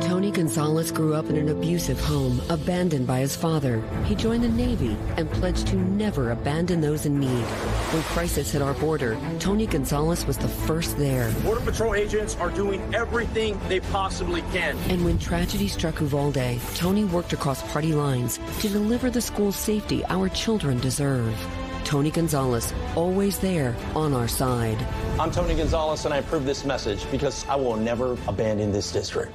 Tony Gonzales grew up in an abusive home, abandoned by his father. He joined the Navy and pledged to never abandon those in need. When crisis hit our border, Tony Gonzales was the first there. Border Patrol agents are doing everything they possibly can. And when tragedy struck Uvalde, Tony worked across party lines to deliver the school safety our children deserve. Tony Gonzales, always there on our side. I'm Tony Gonzales, and I approve this message because I will never abandon this district.